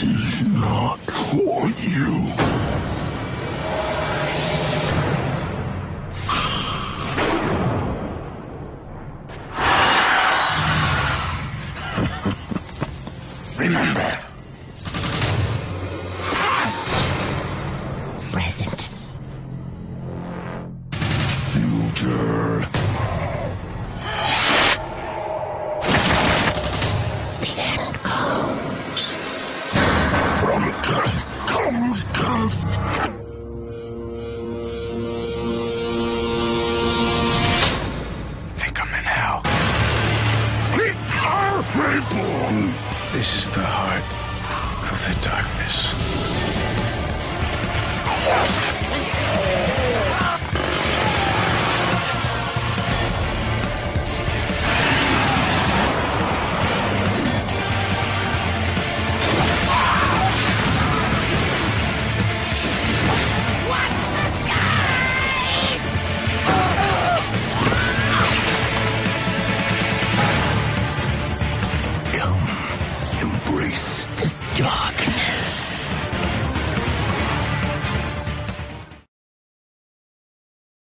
not for you. Remember. Past. Present. Future. Death comes death. Think I'm in hell. We are reborn. This is the heart of the darkness. Embrace the darkness.